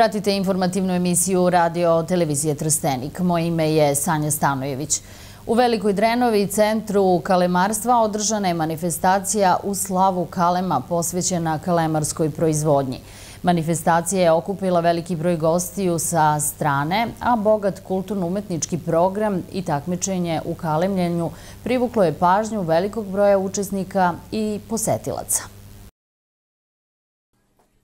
Pratite informativnu emisiju radio televizije Trstenik. Moje ime je Sanja Stanojević. U Velikoj Drenovi, centru kalemarstva, održana je manifestacija u slavu kalema posvećena kalemarskoj proizvodnji. Manifestacija je okupila veliki broj gostiju sa strane, a bogat kulturno-umetnički program i takmičenje u kalemljenju privuklo je pažnju velikog broja učesnika i posetilaca.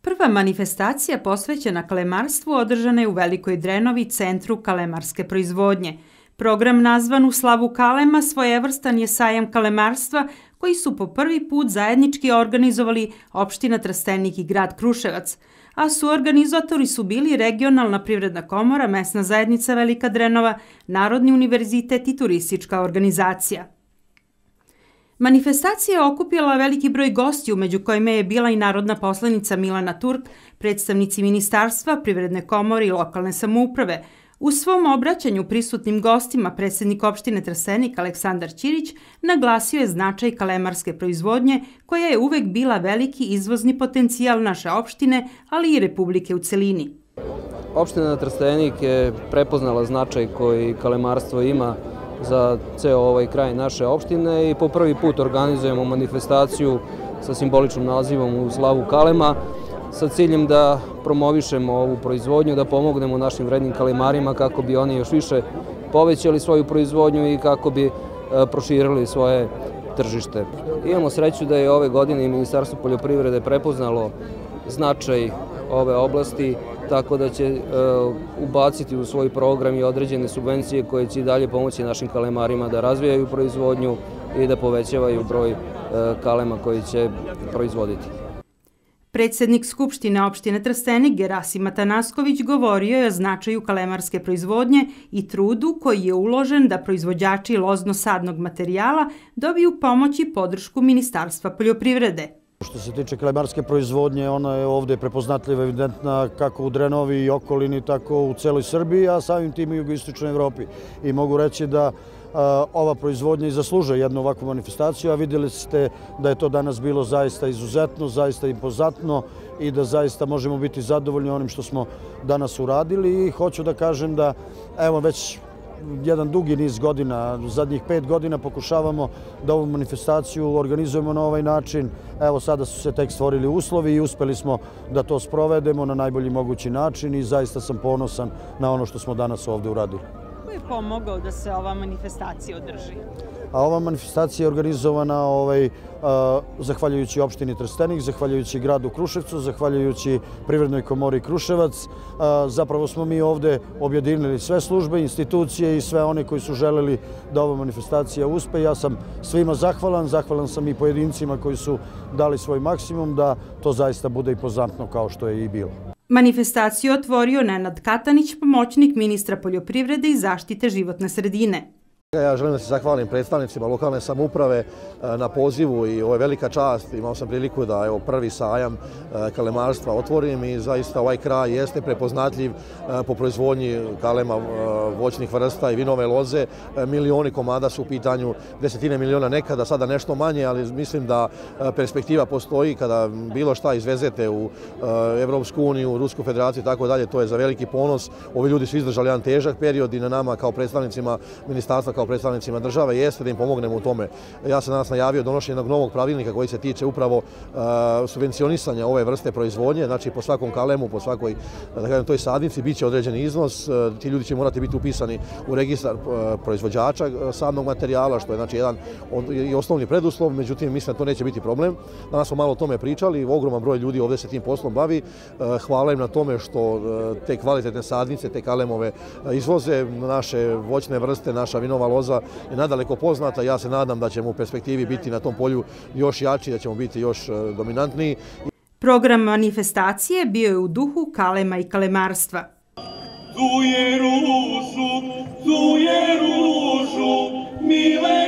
Prva manifestacija posvećena kalemarstvu održana je u Velikoj Drenovi centru kalemarske proizvodnje. Program nazvan u slavu kalema svojevrstan je sajam kalemarstva koji su po prvi put zajednički organizovali opština Trstenik i grad Kruševac, a su organizatori su bili Regionalna privredna komora, Mesna zajednica Velika Drenova, Narodni univerzitet i turistička organizacija. Manifestacija je okupila veliki broj gostiju, među kojima je bila i narodna poslanica Milana Turk, predstavnici Ministarstva, Privredne komore i lokalne samouprave. U svom obraćanju prisutnim gostima predsednik opštine Trstenik Aleksandar Ćirić naglasio je značaj kalemarske proizvodnje koja je uvek bila veliki izvozni potencijal naše opštine, ali i Republike u celini. Opština Trstenik je prepoznala značaj koji kalemarstvo ima za ceo ovaj kraj naše opštine i po prvi put organizujemo manifestaciju sa simboličnom nazivom u slavu Kalema sa ciljem da promovišemo ovu proizvodnju, da pomognemo našim vrednim kalemarima kako bi oni još više povećali svoju proizvodnju i kako bi e, proširili svoje tržište. Imamo sreću da je ove godine i Ministarstvo poljoprivrede prepoznalo značaj ove oblasti tako da će e, ubaciti u svoj program i određene subvencije koje će i dalje pomoći našim kalemarima da razvijaju proizvodnju i da povećavaju broj e, kalema koji će proizvoditi. Predsednik Skupštine opštine Trstenik Gerasima Tanasković govorio je o značaju kalemarske proizvodnje i trudu koji je uložen da proizvođači lozno-sadnog materijala dobiju pomoć i podršku Ministarstva poljoprivrede. Što se tiče kalemarske proizvodnje, ona je ovde prepoznatljiva, evidentna kako u Drenovi i okolini, tako u celoj Srbiji, a samim tim i u jugoistočnoj Evropi. I mogu reći da ova proizvodnja i zaslužuje jednu ovakvu manifestaciju, a vidjeli ste da je to danas bilo zaista izuzetno, zaista impozatno i da zaista možemo biti zadovoljni onim što smo danas uradili i hoću da kažem da evo već jedan dugi niz godina, zadnjih pet godina pokušavamo da ovu manifestaciju organizujemo na ovaj način. Evo sada su se tek stvorili uslovi i uspeli smo da to sprovedemo na najbolji mogući način i zaista sam ponosan na ono što smo danas ovde uradili. Ko je pomogao da se ova manifestacija održi? A ova manifestacija je organizovana ovaj, zahvaljujući opštini Trstenik, zahvaljujući gradu Kruševcu, zahvaljujući Privrednoj komori Kruševac. Zapravo smo mi ovde objedinili sve službe, institucije i sve one koji su želeli da ova manifestacija uspe. Ja sam svima zahvalan, zahvalan sam i pojedincima koji su dali svoj maksimum da to zaista bude i pozantno kao što je i bilo. Manifestaciju otvorio Nenad Katanić, pomoćnik ministra poljoprivrede i zaštite životne sredine. Ja želim da se zahvalim predstavnicima lokalne samuprave e, na pozivu i ovo je velika čast. Imao sam priliku da evo, prvi sajam e, kalemarstva otvorim i zaista ovaj kraj jeste prepoznatljiv e, po proizvodnji kalema voćnih vrsta i vinove loze. Milioni komada su u pitanju, desetine miliona nekada, sada nešto manje, ali mislim da perspektiva postoji kada bilo šta izvezete u Evropsku uniju, Rusku federaciju i tako dalje, to je za veliki ponos. Ovi ljudi su izdržali jedan težak period i na nama kao predstavnicima ministarstva kao predstavnicima države jeste da im pomognemo u tome. Ja sam danas najavio donošenje jednog novog pravilnika koji se tiče upravo uh, subvencionisanja ove vrste proizvodnje, znači po svakom kalemu, po svakoj da kažem, toj sadnici biće određeni iznos, uh, ti ljudi će morati biti upisani u registar uh, proizvođača sadnog materijala, što je znači jedan i osnovni preduslov, međutim mislim da to neće biti problem. Danas smo malo o tome pričali, ogroman broj ljudi ovde se tim poslom bavi. Hvala im na tome što te kvalitetne sadnice, te kalemove izvoze, naše voćne vrste, naša vinova ova loza je nadaleko poznata. Ja se nadam da ćemo u perspektivi biti na tom polju još jači, da ćemo biti još e, dominantniji. Program manifestacije bio je u duhu kalema i kalemarstva. Tu je ružu, tu je ružu, mile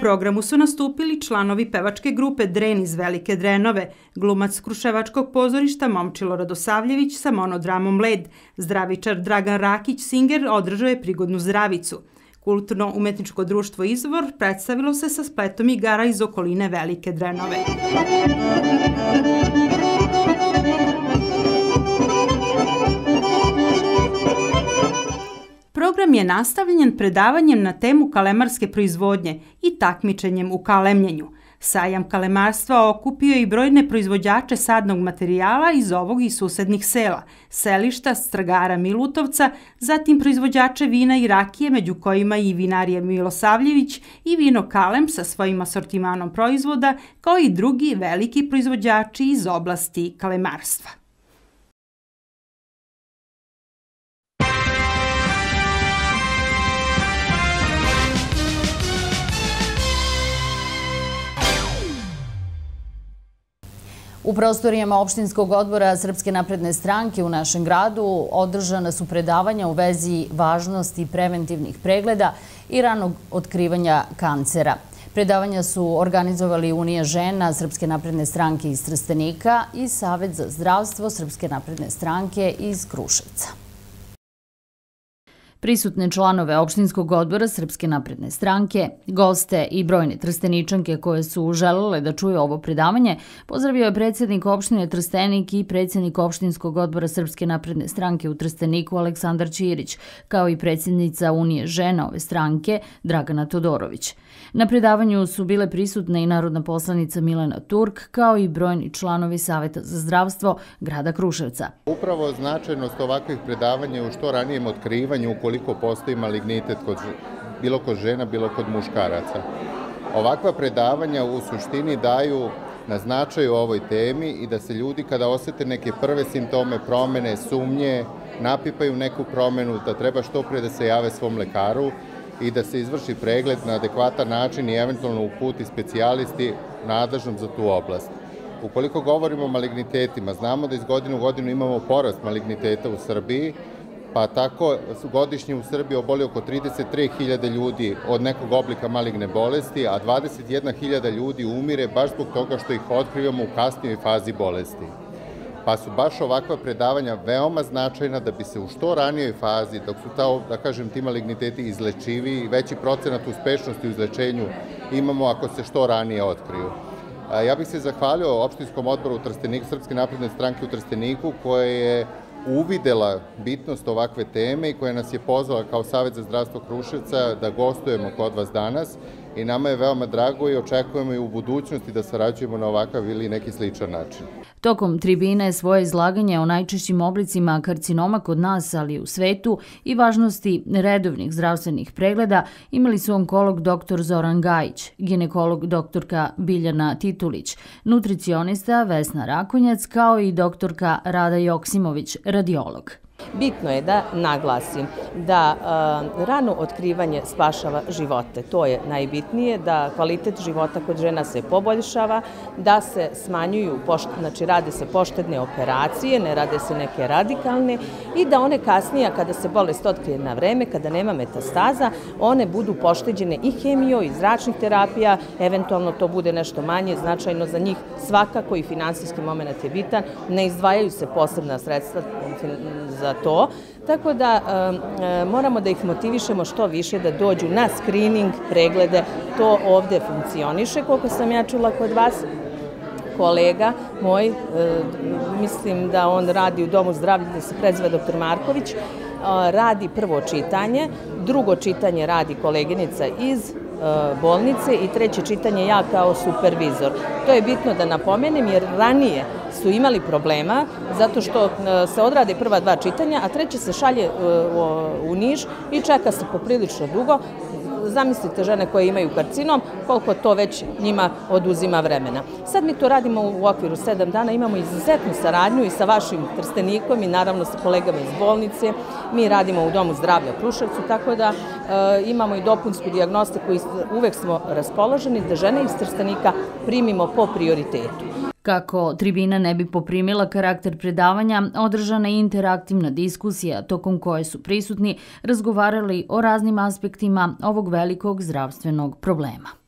programu su nastupili članovi pevačke grupe Dren iz Velike Drenove, glumac Kruševačkog pozorišta Momčilo Radosavljević sa monodramom Led, zdravičar Dragan Rakić-Singer održao je prigodnu zdravicu. Kulturno-umetničko društvo Izvor predstavilo se sa spletom igara iz okoline Velike Drenove. Program je nastavljen predavanjem na temu kalemarske proizvodnje i takmičenjem u kalemljenju. Sajam kalemarstva okupio i brojne proizvođače sadnog materijala iz ovog i susednih sela, selišta Stragara Milutovca, zatim proizvođače vina i rakije, među kojima i vinarije Milosavljević i vino Kalem sa svojim asortimanom proizvoda, kao i drugi veliki proizvođači iz oblasti kalemarstva. U prostorijama opštinskog odbora Srpske napredne stranke u našem gradu održana su predavanja u vezi važnosti preventivnih pregleda i ranog otkrivanja kancera. Predavanja su organizovali Unija žena Srpske napredne stranke iz Trstenika i Savet za zdravstvo Srpske napredne stranke iz Kruševca. Prisutne članove opštinskog odbora Srpske napredne stranke, goste i brojne trsteničanke koje su želele da čuju ovo predavanje, pozdravio je predsjednik opštine Trstenik i predsjednik opštinskog odbora Srpske napredne stranke u Trsteniku Aleksandar Ćirić, kao i predsjednica Unije žena ove stranke Dragana Todorović. Na predavanju su bile prisutne i narodna poslanica Milena Turk, kao i brojni članovi Saveta za zdravstvo grada Kruševca. Upravo značajnost ovakvih predavanja u što ranijem otkrivanju ukoliko postoji malignitet kod, bilo kod žena, bilo kod muškaraca. Ovakva predavanja u suštini daju na značaju ovoj temi i da se ljudi kada osete neke prve simptome promene, sumnje, napipaju neku promenu, da treba što pre da se jave svom lekaru i da se izvrši pregled na adekvatan način i eventualno uputi specijalisti nadležnom za tu oblast. Ukoliko govorimo o malignitetima, znamo da iz godinu u godinu imamo porast maligniteta u Srbiji, pa tako godišnje u Srbiji oboli oko 33.000 ljudi od nekog oblika maligne bolesti, a 21.000 ljudi umire baš zbog toga što ih otkrivamo u kasnijoj fazi bolesti pa su baš ovakva predavanja veoma značajna da bi se u što ranijoj fazi, dok su ta, da kažem, ti maligniteti izlečivi i veći procenat uspešnosti u izlečenju imamo ako se što ranije otkriju. Ja bih se zahvalio opštinskom odboru Trsteniku, Srpske napredne stranke u Trsteniku, koje je uvidela bitnost ovakve teme i koja nas je pozvala kao Savet za zdravstvo Kruševca da gostujemo kod vas danas i nama je veoma drago i očekujemo i u budućnosti da sarađujemo na ovakav ili neki sličan način. Tokom tribine svoje izlaganje o najčešćim oblicima karcinoma kod nas, ali u svetu i važnosti redovnih zdravstvenih pregleda imali su onkolog dr. Zoran Gajić, ginekolog doktorka Biljana Titulić, nutricionista Vesna Rakonjac kao i doktorka Rada Joksimović, radiolog. Bitno je da naglasim da rano otkrivanje spašava živote. To je najbitnije, da kvalitet života kod žena se poboljšava, da se smanjuju, znači rade se poštedne operacije, ne rade se neke radikalne i da one kasnije, kada se bolest otkrije na vreme, kada nema metastaza, one budu pošteđene i hemijo i zračnih terapija, eventualno to bude nešto manje, značajno za njih svakako i finansijski moment je bitan, ne izdvajaju se posebna sredstva za to. Tako da e, moramo da ih motivišemo što više da dođu na screening, preglede. To ovde funkcioniše, koliko sam ja čula kod vas kolega moj, e, mislim da on radi u Domu zdravlja, da se prezve dr. Marković, radi prvo čitanje, drugo čitanje radi koleginica iz bolnice i treće čitanje ja kao supervizor. To je bitno da napomenem jer ranije su imali problema zato što e, se odrade prva dva čitanja, a treće se šalje e, u Niš i čeka se poprilično dugo. Zamislite žene koje imaju karcinom, koliko to već njima oduzima vremena. Sad mi to radimo u okviru sedam dana, imamo izuzetnu saradnju i sa vašim trstenikom i naravno sa kolegama iz bolnice. Mi radimo u Domu zdravlja Kruševcu, tako da e, imamo i dopunsku diagnostiku i uvek smo raspoloženi da žene iz trstenika primimo po prioritetu. Kako tribina ne bi poprimila karakter predavanja, održana je interaktivna diskusija tokom koje su prisutni razgovarali o raznim aspektima ovog velikog zdravstvenog problema.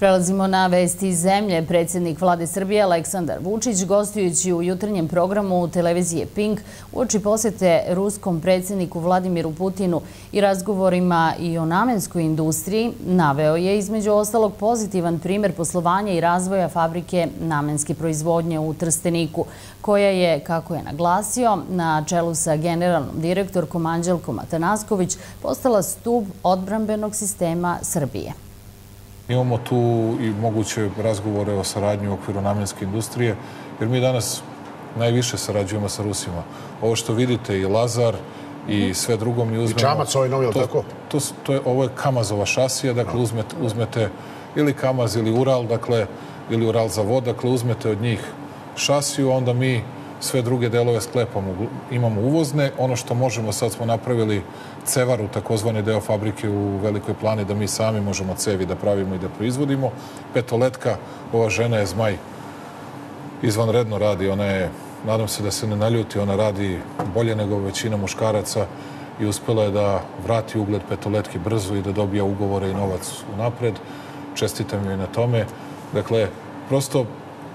Prelazimo na vesti iz zemlje. Predsjednik vlade Srbije Aleksandar Vučić, gostujući u jutarnjem programu televizije Pink, uoči posete ruskom predsjedniku Vladimiru Putinu i razgovorima i o namenskoj industriji, naveo je između ostalog pozitivan primjer poslovanja i razvoja fabrike namenske proizvodnje u Trsteniku, koja je, kako je naglasio, na čelu sa generalnom direktorkom Anđelkom Atanasković postala stup odbranbenog sistema Srbije. Imamo tu i moguće razgovore o saradnju u okviru namjenske industrije, jer mi danas najviše sarađujemo sa Rusima. Ovo što vidite i Lazar i sve drugo mi uzmemo... I Čamac ovaj novi, to, tako? To, to je, ovo je Kamazova šasija, dakle uzmete, uzmete ili Kamaz ili Ural, dakle, ili Ural za vod, dakle uzmete od njih šasiju, onda mi sve druge delove sklepamo. Imamo uvozne, ono što možemo, sad smo napravili cevaru, takozvani deo fabrike u Velikoj plani, da mi sami možemo cevi da pravimo i da proizvodimo. Petoletka, ova žena je zmaj, izvanredno radi, ona je, nadam se da se ne naljuti, ona radi bolje nego većina muškaraca i uspela je da vrati ugled petoletke brzo i da dobija ugovore i novac u napred. Čestitam joj na tome. Dakle, prosto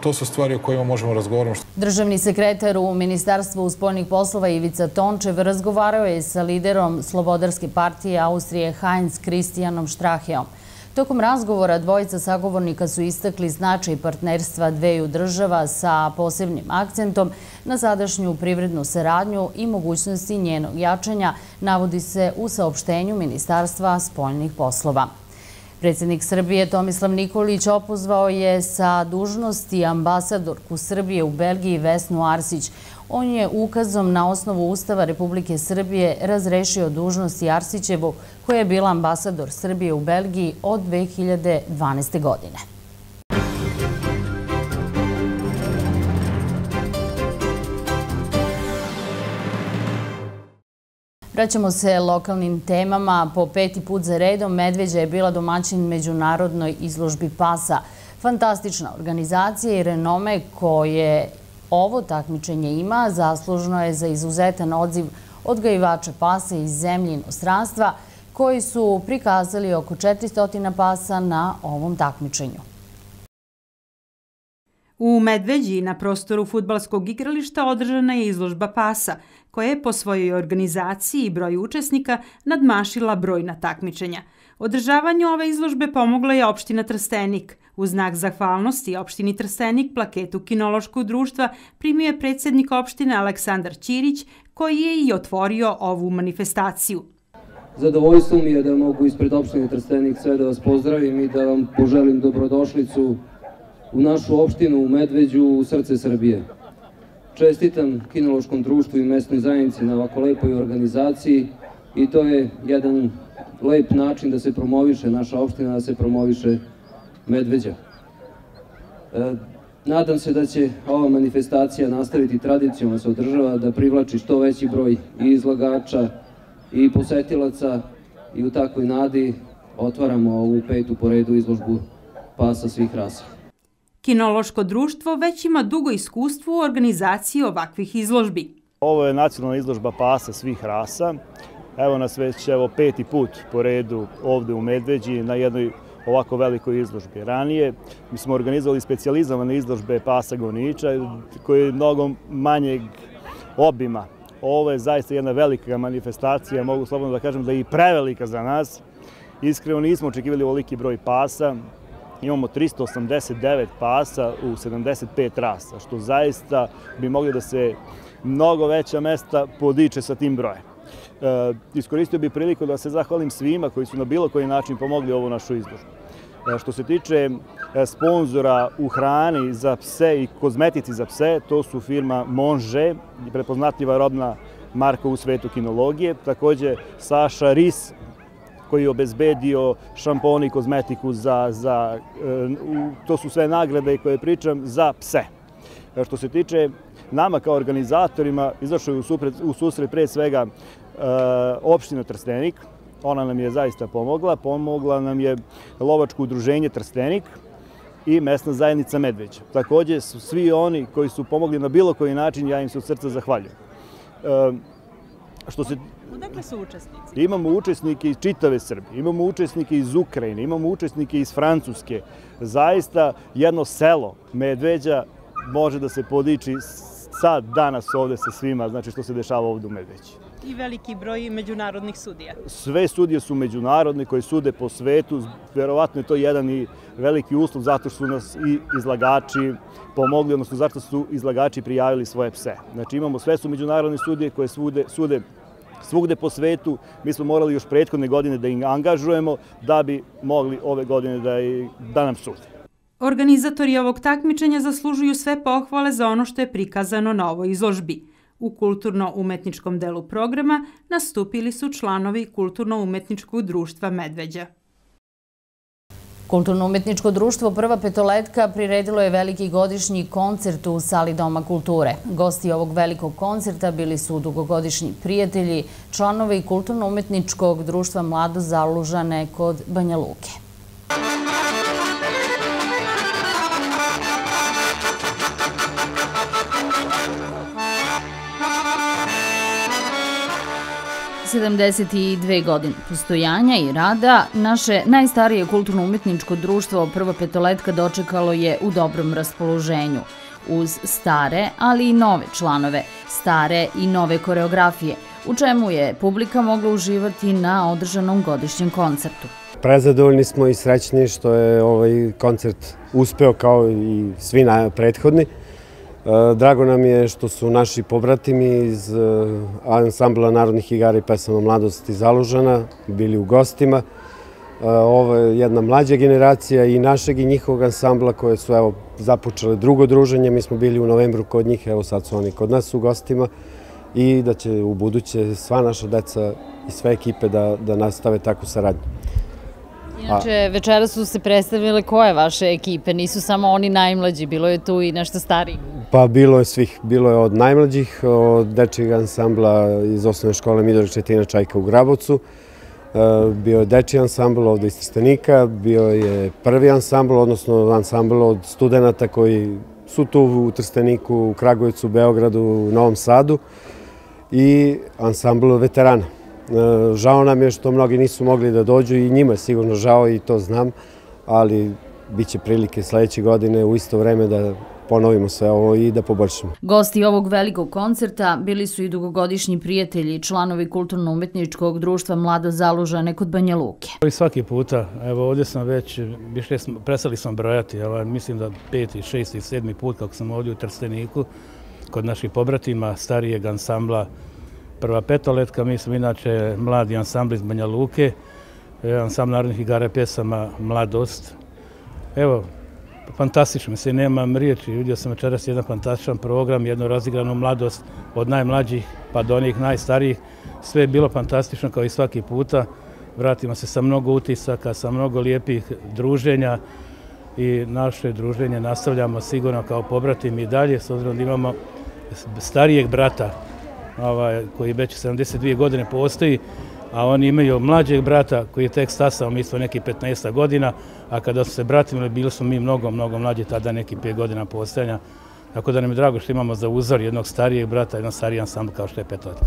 to su stvari o kojima možemo razgovarati. Državni sekretar u Ministarstvu spoljnih poslova Ivica Tončev razgovarao je sa liderom Slobodarske partije Austrije Heinz Kristijanom Štraheom. Tokom razgovora dvojica sagovornika su istakli značaj partnerstva dveju država sa posebnim akcentom na sadašnju privrednu saradnju i mogućnosti njenog jačanja, navodi se u saopštenju Ministarstva spoljnih poslova. Predsjednik Srbije Tomislav Nikolić opozvao je sa dužnosti ambasadorku Srbije u Belgiji Vesnu Arsić. On je ukazom na osnovu Ustava Republike Srbije razrešio dužnosti Arsićevu koja je bila ambasador Srbije u Belgiji od 2012. godine. Vraćamo se lokalnim temama. Po peti put za redom Medveđa je bila domaćin međunarodnoj izložbi pasa. Fantastična organizacija i renome koje ovo takmičenje ima zaslužno je za izuzetan odziv odgajivača pasa iz zemlje inostranstva koji su prikazali oko 400 pasa na ovom takmičenju. U Medveđi na prostoru futbalskog igrališta održana je izložba pasa, koja je po svojoj organizaciji i broju učesnika nadmašila brojna takmičenja. Održavanju ove izložbe pomogla je opština Trstenik. U znak zahvalnosti opštini Trstenik plaketu Kinološkog društva primio je predsjednik opštine Aleksandar Ćirić, koji je i otvorio ovu manifestaciju. Zadovoljstvo mi je da mogu ispred opštine Trstenik sve da vas pozdravim i da vam poželim dobrodošlicu u našu opštinu u Medveđu, u srce Srbije. Čestitam kinološkom društvu i mesnoj zajednici na ovako lepoj organizaciji i to je jedan lep način da se promoviše naša opština, da se promoviše Medveđa. E, nadam se da će ova manifestacija nastaviti tradicijom se održava, da privlači što veći broj i izlagača i posetilaca i u takvoj nadi otvaramo ovu petu po redu izložbu pasa svih rasa. Kinološko društvo već ima dugo iskustvo u organizaciji ovakvih izložbi. Ovo je nacionalna izložba pasa svih rasa. Evo nas već evo, peti put po redu ovde u Medveđi na jednoj ovako velikoj izložbi. Ranije mi smo organizovali specializovane izložbe pasa goniča koje je mnogo manjeg obima. Ovo je zaista jedna velika manifestacija, mogu slobodno da kažem da je i prevelika za nas. Iskreno nismo očekivali ovoliki broj pasa imamo 389 pasa u 75 rasa, što zaista bi mogli da se mnogo veća mesta podiče sa tim brojem. E, iskoristio bih priliku da se zahvalim svima koji su na bilo koji način pomogli ovu našu izložbu. E, što se tiče e, sponzora u hrani za pse i kozmetici za pse, to su firma Monže, prepoznatljiva robna marka u svetu kinologije. Takođe Saša Ris, koji je obezbedio šampon i kozmetiku za, za, e, to su sve nagrade koje pričam, za pse. E, što se tiče nama kao organizatorima, izašao je u, susret pre svega e, opština Trstenik, ona nam je zaista pomogla, pomogla nam je lovačko udruženje Trstenik, i mesna zajednica Medveđa. Takođe, svi oni koji su pomogli na bilo koji način, ja im se od srca zahvaljujem. E, što se Odakle su učesnici? Imamo učesnike iz čitave Srbije, imamo učesnike iz Ukrajine, imamo učesnike iz Francuske. Zaista jedno selo Medveđa može da se podiči sad, danas ovde sa svima, znači što se dešava ovde u Medveđi. I veliki broj međunarodnih sudija. Sve sudije su međunarodne koje sude po svetu, verovatno je to jedan i veliki uslov zato što su nas i izlagači pomogli, odnosno zato su izlagači prijavili svoje pse. Znači imamo sve su međunarodne sudije koje svude, sude svugde po svetu. Mi smo morali još prethodne godine da ih angažujemo da bi mogli ove godine da, i, da nam sude. Organizatori ovog takmičenja zaslužuju sve pohvale za ono što je prikazano na ovoj izložbi. U kulturno-umetničkom delu programa nastupili su članovi Kulturno-umetničkog društva Medveđa. Kulturno-umetničko društvo Prva petoletka priredilo je veliki godišnji koncert u sali Doma kulture. Gosti ovog velikog koncerta bili su dugogodišnji prijatelji, članovi Kulturno-umetničkog društva Mlado Zalužane kod Banja Luke. 72 godine postojanja i rada, naše najstarije kulturno-umetničko društvo Prva petoletka dočekalo je u dobrom raspoloženju, uz stare, ali i nove članove, stare i nove koreografije, u čemu je publika mogla uživati na održanom godišnjem koncertu. Prezadovoljni smo i srećni što je ovaj koncert uspeo kao i svi prethodni. Drago nam je što su naši pobratimi iz e, ansambla narodnih igara i pesama Mladosti Zalužana bili u gostima. E, ovo je jedna mlađa generacija i našeg i njihovog ansambla koje su evo, započele drugo druženje. Mi smo bili u novembru kod njih, evo sad su oni kod nas u gostima i da će u buduće sva naša deca i sve ekipe da, da nastave takvu saradnju. Inače, večera su se predstavile koje vaše ekipe? Nisu samo oni najmlađi, bilo je tu i nešto stariji? Pa bilo je svih. Bilo je od najmlađih, od dečijeg ansambla iz osnovne škole Midori Četina Čajka u Grabovcu. E, bio je dečiji ansambl ovde iz Trstenika, bio je prvi ansambl, odnosno ansambl od studenta koji su tu u Trsteniku, u Kragujevcu, Beogradu, u Novom Sadu i ansambl veterana. Žao nam je što mnogi nisu mogli da dođu i njima je sigurno žao i to znam, ali bit će prilike sledeće godine u isto vreme da ponovimo sve ovo i da poboljšamo. Gosti ovog velikog koncerta bili su i dugogodišnji prijatelji, članovi kulturno-umetničkog društva Mlada Zalužane kod Banja Luke. I svaki puta, evo ovdje sam već, bišli smo, presali smo brojati, evo, mislim da peti, šesti, sedmi put kako sam ovdje u Trsteniku, kod naših pobratima starijeg ansambla Prva petoletka, mi smo inače mladi ansambl iz Banja Luke, ansambl narodnih igara pjesama Mladost. Evo, fantastično, mislim, nemam riječi. Vidio sam večeras jedan fantastičan program, jednu razigranu mladost od najmlađih pa do onih najstarijih. Sve je bilo fantastično kao i svaki puta. Vratimo se sa mnogo utisaka, sa mnogo lijepih druženja i naše druženje nastavljamo sigurno kao pobratim i dalje, s obzirom da imamo starijeg brata ovaj, koji već 72 godine postoji, a oni imaju mlađeg brata koji je tek stasao, mi smo neki 15 godina, a kada su se bratili, bili smo mi mnogo, mnogo mlađi, tada neki 5 godina postojanja. Tako da nam je drago što imamo za uzor jednog starijeg brata, jednog starijeg ansambla kao što je Petoletka.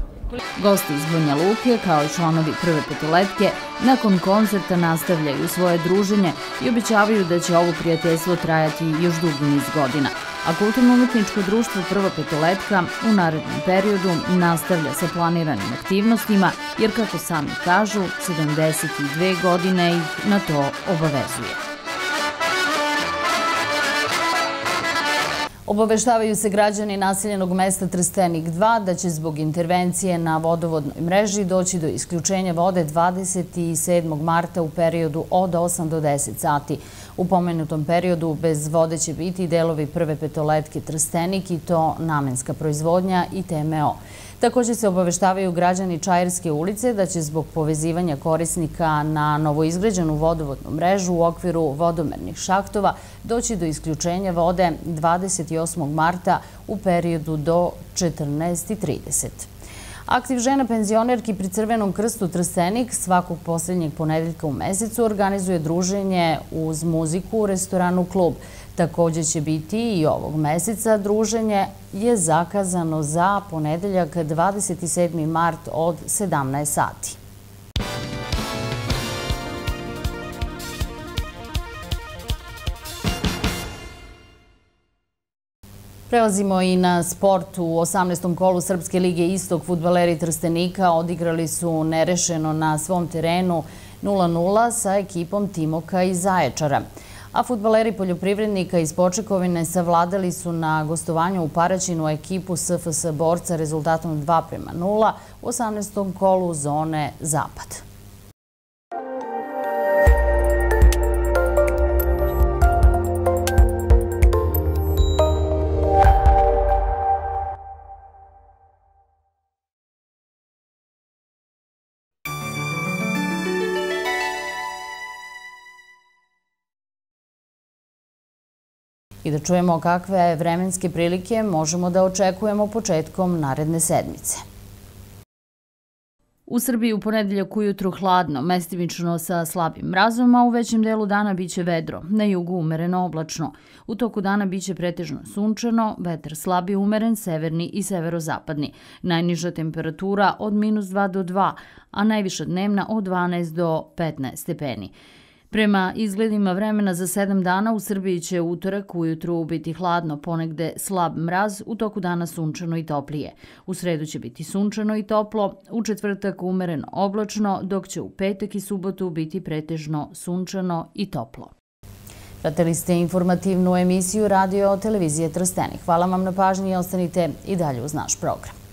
Gosti iz Banja Luke, kao i članovi prve Petoletke, nakon koncerta nastavljaju svoje druženje i običavaju da će ovo prijateljstvo trajati još dugi niz godina a Kulturno-umetničko društvo Prva petoletka u narednom periodu nastavlja sa planiranim aktivnostima, jer kako sami kažu, 72 godine ih na to obavezuje. Obaveštavaju se građani naseljenog mesta Trstenik 2 da će zbog intervencije na vodovodnoj mreži doći do isključenja vode 27. marta u periodu od 8 do 10 sati. U pomenutom periodu bez vode će biti delovi prve petoletke Trstenik i to namenska proizvodnja i TMO. Takođe se obaveštavaju građani Čajerske ulice da će zbog povezivanja korisnika na novoizgrađenu vodovodnu mrežu u okviru vodomernih šahtova doći do isključenja vode 28. marta u periodu do 14.30. Aktiv žena penzionerki pri Crvenom krstu Trstenik svakog posljednjeg ponedeljka u mesecu organizuje druženje uz muziku u restoranu Klub. Također će biti i ovog meseca. Druženje je zakazano za ponedeljak 27. mart od 17 sati. Prelazimo i na sport. U 18. kolu Srpske lige Istok futbaleri Trstenika odigrali su nerešeno na svom terenu 0-0 sa ekipom Timoka i Zaječara. A futbaleri poljoprivrednika iz Počekovine savladali su na gostovanju u Paraćinu ekipu SFS borca rezultatom 2-0 u 18. kolu zone Zapad. Da čujemo kakve vremenske prilike možemo da očekujemo početkom naredne sedmice. U Srbiji u ponedeljak ujutru hladno, mestimično sa slabim mrazom, a u većem delu dana biće vedro, na jugu umereno oblačno. U toku dana biće pretežno sunčano, vetar slabi umeren, severni i severozapadni. Najniža temperatura od minus 2 do 2, a najviša dnevna od 12 do 15 stepeni. Prema izgledima vremena za sedam dana u Srbiji će utorak ujutru biti hladno, ponegde slab mraz, u toku dana sunčano i toplije. U sredu će biti sunčano i toplo, u četvrtak umereno oblačno, dok će u petak i subotu biti pretežno sunčano i toplo. Pratili ste informativnu emisiju radio televizije Trstenik. Hvala vam na pažnji i ostanite i dalje uz naš program.